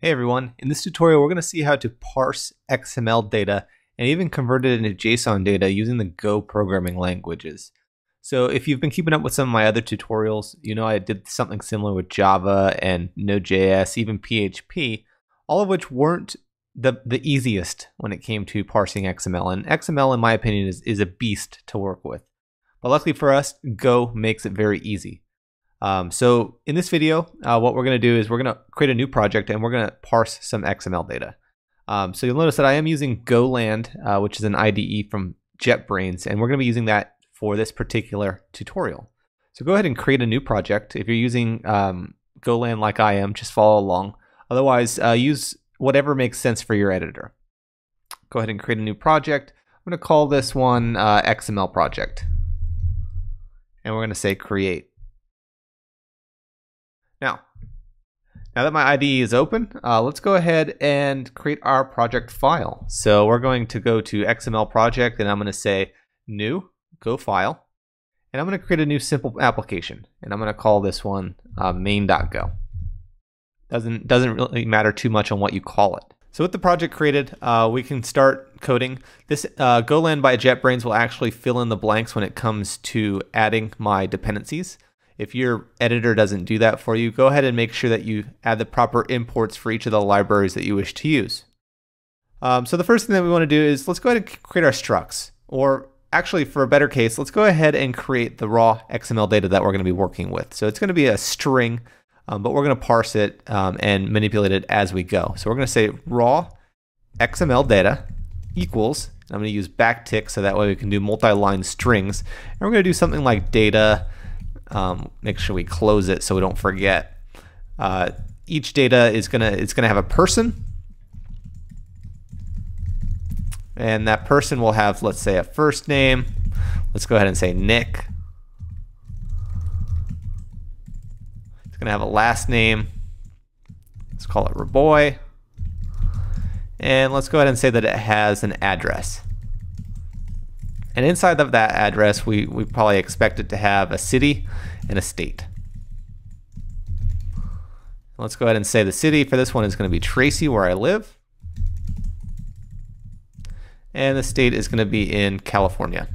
Hey everyone, in this tutorial we're going to see how to parse XML data and even convert it into JSON data using the Go programming languages. So if you've been keeping up with some of my other tutorials, you know I did something similar with Java and Node.js, even PHP, all of which weren't the, the easiest when it came to parsing XML. And XML, in my opinion, is, is a beast to work with. But luckily for us, Go makes it very easy. Um, so in this video, uh, what we're going to do is we're going to create a new project and we're going to parse some XML data. Um, so you'll notice that I am using GoLand, uh, which is an IDE from JetBrains, and we're going to be using that for this particular tutorial. So go ahead and create a new project. If you're using um, GoLand like I am, just follow along. Otherwise, uh, use whatever makes sense for your editor. Go ahead and create a new project. I'm going to call this one uh, XML project. And we're going to say create. Now, now that my IDE is open, uh, let's go ahead and create our project file. So we're going to go to XML project and I'm going to say new, go file, and I'm going to create a new simple application. And I'm going to call this one uh, main.go. Doesn't, doesn't really matter too much on what you call it. So with the project created, uh, we can start coding. This uh, GoLand by JetBrains will actually fill in the blanks when it comes to adding my dependencies. If your editor doesn't do that for you, go ahead and make sure that you add the proper imports for each of the libraries that you wish to use. Um, so the first thing that we want to do is let's go ahead and create our structs. Or actually, for a better case, let's go ahead and create the raw XML data that we're going to be working with. So it's going to be a string, um, but we're going to parse it um, and manipulate it as we go. So we're going to say raw XML data equals, I'm going to use backtick so that way we can do multi-line strings. And we're going to do something like data um, make sure we close it so we don't forget. Uh, each data is gonna it's gonna have a person, and that person will have let's say a first name. Let's go ahead and say Nick. It's gonna have a last name. Let's call it Raboy. And let's go ahead and say that it has an address. And inside of that address, we, we probably expect it to have a city and a state. Let's go ahead and say the city for this one is going to be Tracy, where I live. And the state is going to be in California.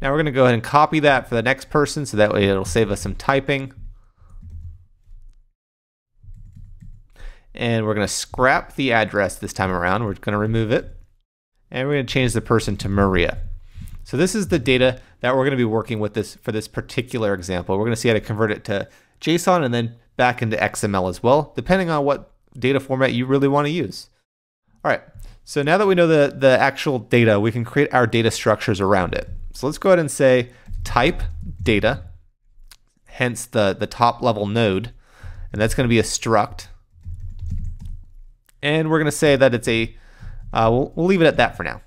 Now we're going to go ahead and copy that for the next person, so that way it'll save us some typing. And we're going to scrap the address this time around. We're going to remove it and we're going to change the person to Maria. So this is the data that we're going to be working with this for this particular example. We're going to see how to convert it to JSON and then back into XML as well, depending on what data format you really want to use. All right, so now that we know the, the actual data, we can create our data structures around it. So let's go ahead and say type data, hence the, the top level node, and that's going to be a struct. And we're going to say that it's a uh, we'll, we'll leave it at that for now.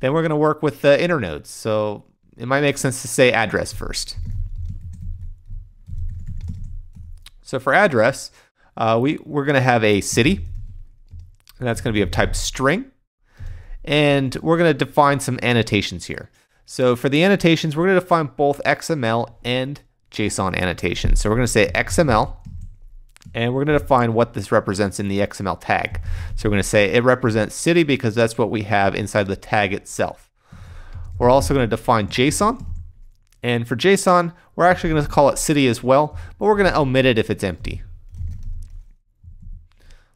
Then we're going to work with the inner nodes. So it might make sense to say address first. So for address, uh, we, we're going to have a city, and that's going to be of type string. And we're going to define some annotations here. So for the annotations, we're going to define both XML and JSON annotations. So we're going to say XML and we're going to define what this represents in the XML tag. So we're going to say it represents city because that's what we have inside the tag itself. We're also going to define JSON. And for JSON, we're actually going to call it city as well, but we're going to omit it if it's empty.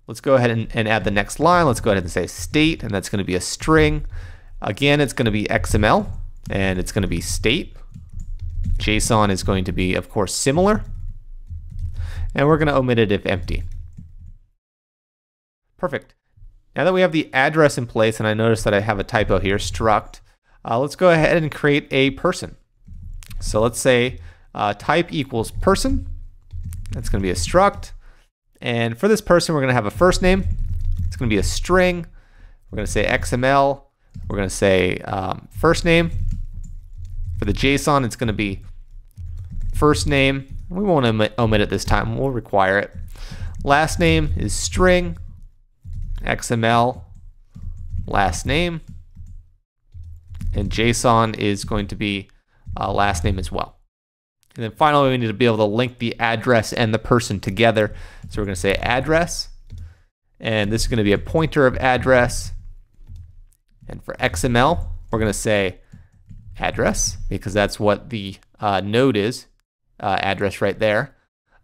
Let's go ahead and, and add the next line. Let's go ahead and say state, and that's going to be a string. Again, it's going to be XML, and it's going to be state. JSON is going to be, of course, similar and we're going to omit it if empty. Perfect. Now that we have the address in place, and I notice that I have a typo here, struct, uh, let's go ahead and create a person. So let's say uh, type equals person. That's going to be a struct. And for this person, we're going to have a first name. It's going to be a string. We're going to say XML. We're going to say um, first name. For the JSON, it's going to be first name we won't omit, it this time. We'll require it. Last name is string, XML, last name, and JSON is going to be uh, last name as well. And then finally, we need to be able to link the address and the person together. So we're going to say address, and this is going to be a pointer of address. And for XML, we're going to say address because that's what the uh, node is, uh, address right there.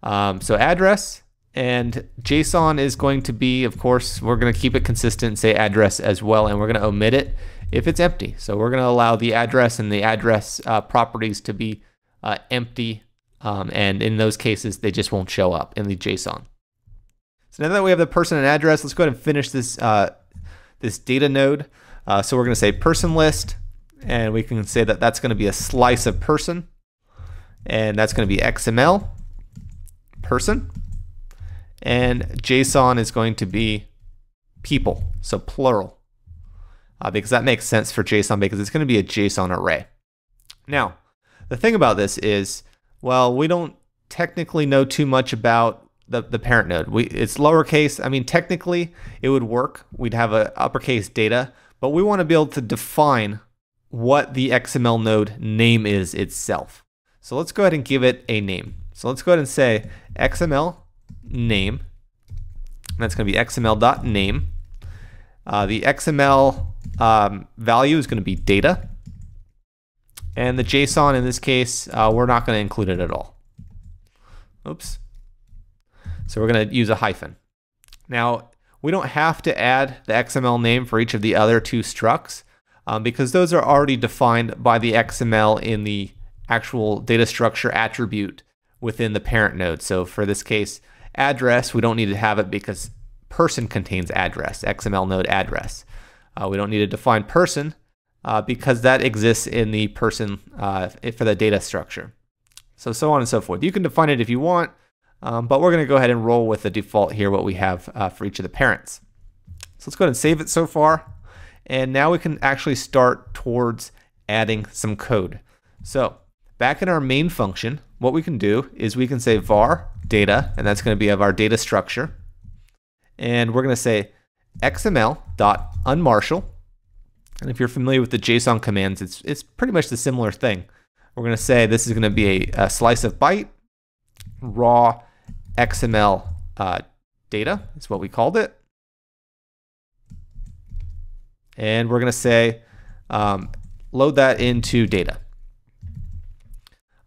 Um, so address and JSON is going to be, of course, we're going to keep it consistent, say address as well, and we're going to omit it if it's empty. So we're going to allow the address and the address uh, properties to be uh, empty, um, and in those cases, they just won't show up in the JSON. So now that we have the person and address, let's go ahead and finish this uh, this data node. Uh, so we're going to say person list, and we can say that that's going to be a slice of person, and that's going to be XML person, and JSON is going to be people, so plural, uh, because that makes sense for JSON because it's going to be a JSON array. Now, the thing about this is, well, we don't technically know too much about the, the parent node. We, it's lowercase. I mean, technically it would work. We'd have a uppercase data, but we want to be able to define what the XML node name is itself. So let's go ahead and give it a name. So let's go ahead and say XML name. That's going to be XML.name. Uh, the XML um, value is going to be data. And the JSON in this case, uh, we're not going to include it at all. Oops. So we're going to use a hyphen. Now, we don't have to add the XML name for each of the other two structs um, because those are already defined by the XML in the actual data structure attribute within the parent node. So for this case, address, we don't need to have it because person contains address, XML node address. Uh, we don't need to define person uh, because that exists in the person uh, for the data structure. So, so on and so forth. You can define it if you want, um, but we're going to go ahead and roll with the default here, what we have uh, for each of the parents. So let's go ahead and save it so far. And now we can actually start towards adding some code. So back in our main function, what we can do is we can say var data, and that's going to be of our data structure. And we're going to say xml.unmarshal. And if you're familiar with the JSON commands, it's, it's pretty much the similar thing. We're going to say this is going to be a, a slice of byte, raw XML uh, data is what we called it. And we're going to say um, load that into data.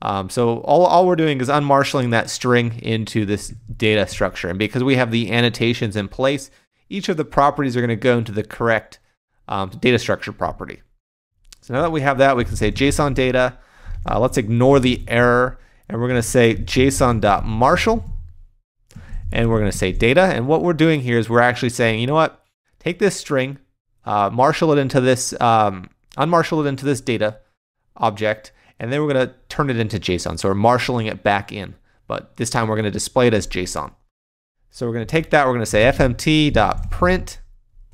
Um, so all, all we're doing is unmarshaling that string into this data structure. And because we have the annotations in place, each of the properties are going to go into the correct um, data structure property. So now that we have that, we can say JSON data. Uh, let's ignore the error. And we're going to say json.marshal. And we're going to say data. And what we're doing here is we're actually saying, you know what? Take this string, uh, marshal it into this, um, unmarshal it into this data object and then we're going to turn it into JSON. So we're marshaling it back in, but this time we're going to display it as JSON. So we're going to take that, we're going to say fmt.print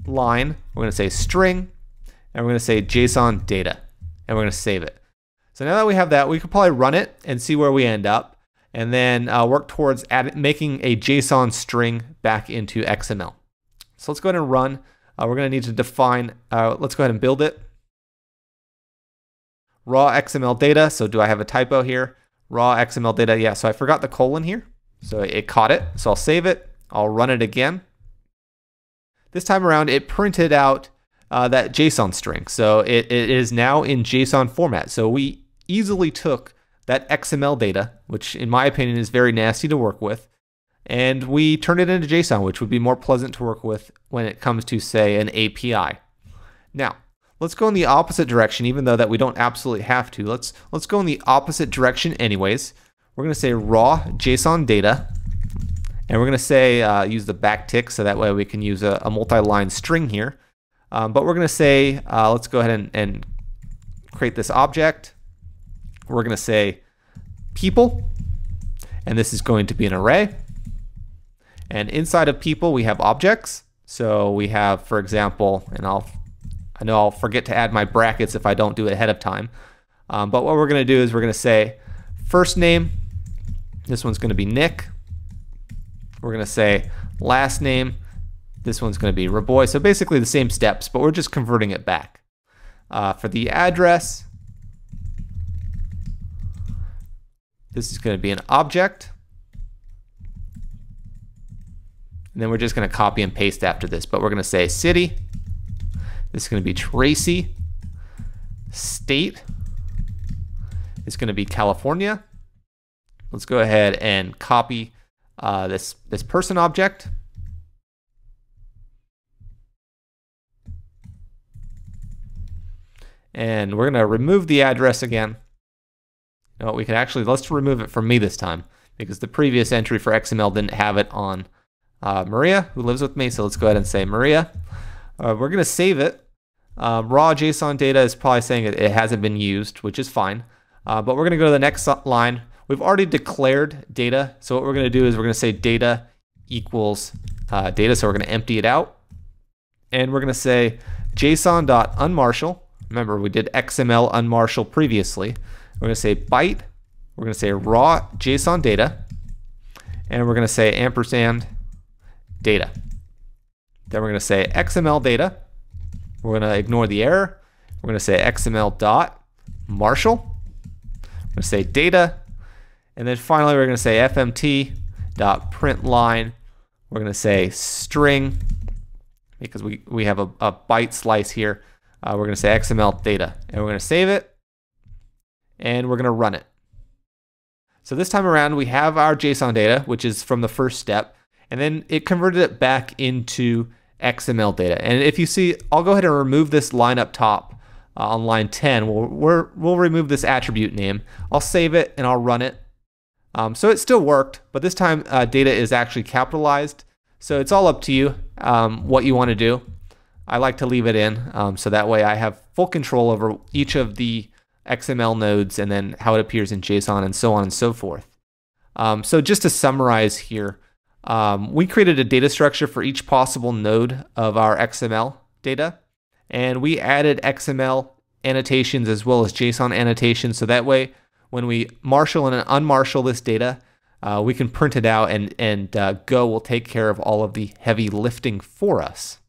line, we're going to say string, and we're going to say JSON data, and we're going to save it. So now that we have that, we could probably run it and see where we end up, and then uh, work towards making a JSON string back into XML. So let's go ahead and run. Uh, we're going to need to define, uh, let's go ahead and build it raw XML data. So do I have a typo here? Raw XML data. Yeah, so I forgot the colon here. So it caught it. So I'll save it. I'll run it again. This time around, it printed out uh, that JSON string. So it, it is now in JSON format. So we easily took that XML data, which in my opinion is very nasty to work with, and we turned it into JSON, which would be more pleasant to work with when it comes to, say, an API. Now, Let's go in the opposite direction, even though that we don't absolutely have to. Let's, let's go in the opposite direction anyways. We're going to say raw JSON data. And we're going to say uh, use the backtick so that way we can use a, a multi-line string here. Um, but we're going to say, uh, let's go ahead and, and create this object. We're going to say people. And this is going to be an array. And inside of people, we have objects. So we have, for example, and I'll I know I'll forget to add my brackets if I don't do it ahead of time. Um, but what we're going to do is we're going to say first name. This one's going to be Nick. We're going to say last name. This one's going to be Raboy. So basically the same steps, but we're just converting it back. Uh, for the address, This is going to be an object. And then we're just going to copy and paste after this, but we're going to say city. Is going to be Tracy. State is going to be California. Let's go ahead and copy uh, this, this person object. And we're going to remove the address again. Know, we can actually, let's remove it from me this time because the previous entry for XML didn't have it on uh, Maria, who lives with me. So let's go ahead and say Maria. Uh, we're going to save it. Uh, raw JSON data is probably saying it, it hasn't been used, which is fine. Uh, but we're going to go to the next line. We've already declared data. So what we're going to do is we're going to say data equals uh, data. So we're going to empty it out. And we're going to say json.unmarshal. Remember, we did XML unmarshal previously. We're going to say byte. We're going to say raw JSON data. And we're going to say ampersand data. Then we're going to say XML data. We're going to ignore the error. We're going to say XML dot marshal. We're going to say data. And then finally, we're going to say FMT dot print line. We're going to say string because we, we have a, a byte slice here. Uh, we're going to say XML data and we're going to save it and we're going to run it. So this time around, we have our JSON data, which is from the first step and then it converted it back into XML data. And if you see, I'll go ahead and remove this line up top uh, on line 10. We'll, we will remove this attribute name. I'll save it and I'll run it. Um, so it still worked, but this time uh, data is actually capitalized. So it's all up to you um, what you want to do. I like to leave it in um, so that way I have full control over each of the XML nodes and then how it appears in JSON and so on and so forth. Um, so just to summarize here, um, we created a data structure for each possible node of our XML data, and we added XML annotations as well as JSON annotations. So that way, when we marshal and unmarshal this data, uh, we can print it out and, and uh, Go will take care of all of the heavy lifting for us.